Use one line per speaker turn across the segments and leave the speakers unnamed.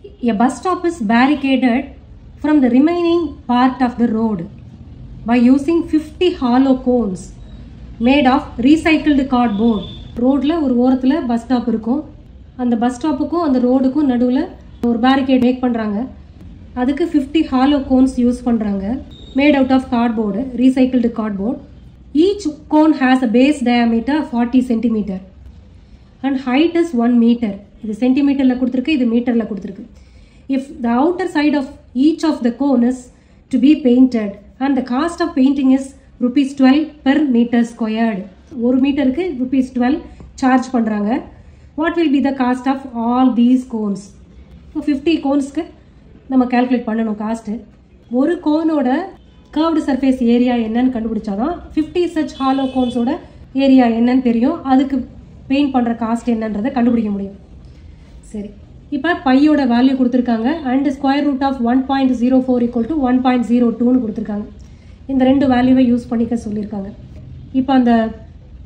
A bus stop is barricaded from the remaining part of the road by using 50 hollow cones made of recycled cardboard. ரோட்ல ஒரு ஓரத்தில் bus stop இருக்கும். அந்த bus ஸ்டாப்புக்கும் அந்த ரோடுக்கும் நடுவில் ஒரு பேரிகேட் மேக் பண்ணுறாங்க அதுக்கு 50 ஹாலோ கோன்ஸ் யூஸ் பண்ணுறாங்க made out of cardboard recycled cardboard each cone has a base diameter forty centimetre and height is one metre இது சென்டிமீட்டரில் கொடுத்துருக்கு இது மீட்டரில் கொடுத்துருக்கு. If the outer side of each of the cone is to be painted and the cost of painting is rupees twelve per metre squared ஒரு மீட்டருக்கு rupees twelve charge பண்ணுறாங்க what will be the cost of all these cones இப்போ fifty கோன்ஸ்க்கு நம்ம calculate பண்ணணும் cost ஒரு கோனோட curved surface area என்னன்னு கண்டுபிடிச்சாதான் ஃபிஃப்டி சச் ஹாலோ கோன்ஸோட ஏரியா என்னன்னு தெரியும். அதுக்கு பெயிண்ட் பண்ணுற காஸ்ட் என்னன்றதை கண்டுபிடிக்க முடியும். சரி. இப்போ பையோட வேல்யூ கொடுத்துருக்காங்க. And square root of one point zero four equal to one point zero டூன்னு கொடுத்துருக்காங்க. இந்த ரெண்டு வேல்யூவை யூஸ் பண்ணிக்க சொல்லியிருக்காங்க. இப்போ அந்த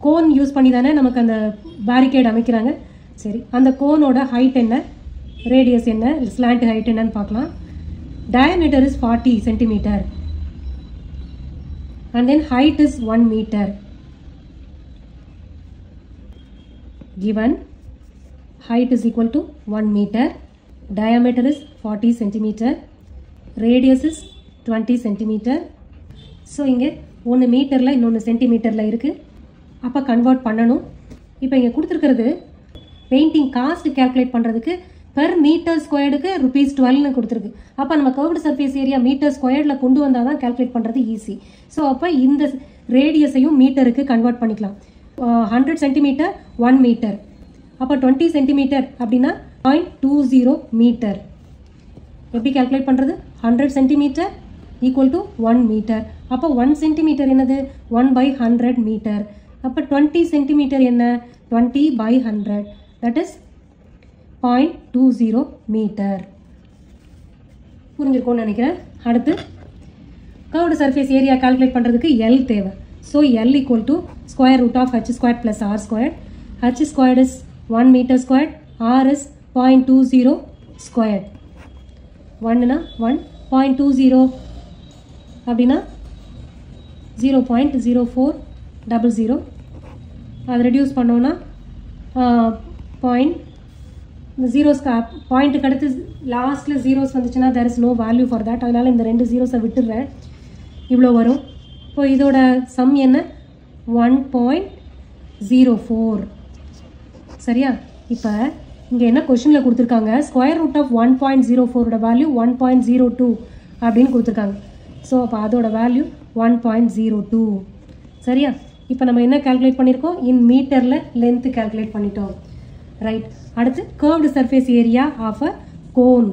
கோன் யூஸ் பண்ணி தானே நமக்கு அந்த பேரிகேட் அமைக்கிறாங்க. சரி அந்த கோனோட ஹைட் என்ன? ரேடியஸ் என்ன? ஸ்லாண்ட் ஹைட் என்னன்னு பார்க்கலாம். Diameter is forty centimetre and then height is one metre given height is equal to 1 meter. Diameter is 40 centimeter. Radius is 20 centimeter. So இங்கே ஒன்று மீட்டரில் இன்னொன்று சென்டிமீட்டரில் இருக்குது அப்போ கன்வெர்ட் பண்ணணும். இப்போ இங்கே கொடுத்துருக்கிறது பெயிண்டிங் காஸ்ட் கேல்குலேட் பண்ணுறதுக்கு பெர் மீட்டர் ஸ்கொயர்டுக்கு ருபீஸ் டுவெல்னு கொடுத்துருக்கு. அப்போ நம்ம கர்வ்டு சர்ஃபேஸ் ஏரியா மீட்டர் ஸ்கொயர்டில் கொண்டு வந்தால் தான் கேல்குலேட் பண்ணுறது ஈஸி ஸோ அப்போ இந்த ரேடியஸையும் மீட்டருக்கு கன்வெர்ட் பண்ணிக்கலாம். ஹண்ட்ரட் சென்டிமீட்டர் ஒன் மீட்டர் அப்போ டுவெண்ட்டி சென்டிமீட்டர் அப்படின்னா பாயிண்ட் டூ ஜீரோ மீட்டர் எப்படி கேல்குலேட் பண்ணுறது hundred centimetre equal to one metre அப்போ ஒன் சென்டிமீட்டர் என்னது? ஒன் பை ஹண்ட்ரட் மீட்டர் அப்போ டுவெண்ட்டி சென்டிமீட்டர் என்ன? Twenty by hundred that is point two zero metre புரிஞ்சிருக்கும்னு நினைக்கிறேன். அடுத்து கர்வ்டு சர்ஃபேஸ் ஏரியா கால்குலேட் பண்ணுறதுக்கு எல் தேவை. So L equal to square root of H square plus R square H square is one metre square R is point two zero square ஒன்னுனா one point two zero அப்படின்னா zero point zero four double zero அதை reduce பண்ணோன்னா point இந்த ஜீரோஸ்க்கு பாயிண்ட்டுக்கு அடுத்து லாஸ்ட்டில் zeros வந்துச்சுன்னா there is no value for that அதனால் இந்த ரெண்டு ஜீரோஸை விட்டுடுறேன் இவ்வளோ வரும். இப்போ இதோட சம் என்ன? ஒன் பாயிண்ட் ஜீரோ ஃபோர் சரியா? இப்போ இங்கே என்ன கொஷினில் கொடுத்துருக்காங்க? Square root of one point zero ஃபோரோட value one point zero two அப்படின்னு கொடுத்துருக்காங்க. ஸோ அப்போ அதோட value one point zero two சரியா? இப்போ நம்ம என்ன கால்குலேட் பண்ணியிருக்கோம் இன் மீட்டரில் லென்த்து கால்குலேட் பண்ணிட்டோம். ரைட் அடுத்து curved surface area of a cone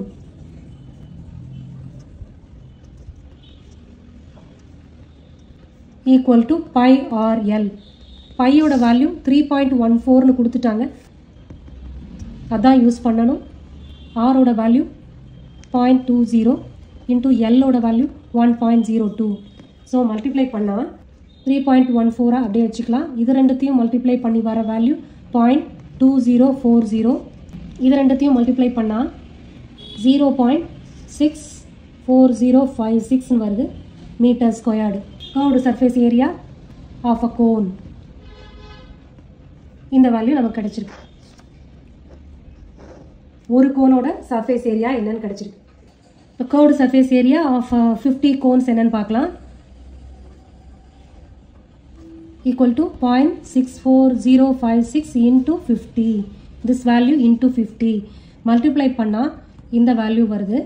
equal to pi R L ஃபையோட வேல்யூ த்ரீ பாயிண்ட் ஒன் ஃபோர்னு கொடுத்துட்டாங்க. அதான் யூஸ் பண்ணணும். ஆரோட value point two zero into எல்லோட value one point zero two so multiply பண்ணால் three point one ஃபோராக அப்படியே வச்சுக்கலாம். இது ரெண்டுத்தையும் மல்டிப்ளை பண்ணி வர value point two zero four zero இது ரெண்டுத்தையும் மல்டிப்ளை பண்ணால் zero point six four zero five சிக்ஸ்னு வருது. Metre squared curved surface area of a cone இந்த வேல்யூ நமக்கு கிடைச்சிருக்கு. ஒரு கோனோட சர்ஃபேஸ் ஏரியா என்னன்னு கிடைச்சிருக்கு. இப்போ curved surface area of fifty cones என்னன்னு பார்க்கலாம். Equal to 0.64056 into 50 this value into 50 multiply பண்ணா இந்த வேல்யூ வருது.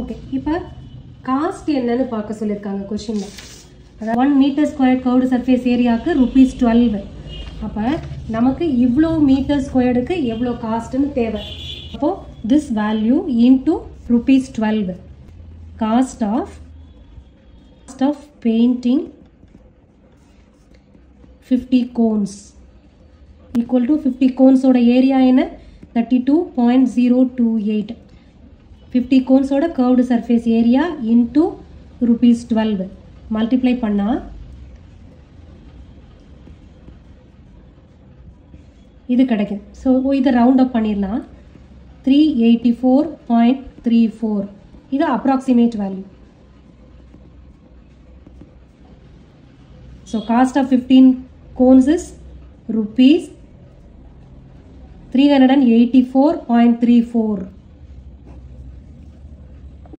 ஓகே இப்போ காஸ்ட் என்னன்னு பார்க்க சொல்லியிருக்காங்க கொஷினில் அதாவது one metre square curved surface ஏரியாவுக்கு ருபீஸ் டுவெல் அப்போ நமக்கு இவ்வளோ மீட்டர் ஸ்கொயர்டுக்கு எவ்வளோ காஸ்ட்டுன்னு தேவை. அப்போது this value into rupees twelve cost of cost of painting fifty cones equal to fifty கோன்ஸோட area என்ன? Thirty two point zero two eight fifty கோன்ஸோட curved surface area into rupees twelve multiply பண்ணா இது கிடைக்கும். So இதை round up பண்ணிடலாம். Three eighty four point three four இது approximate value so cost of fifteen cones is rupees three hundred and eighty four point three four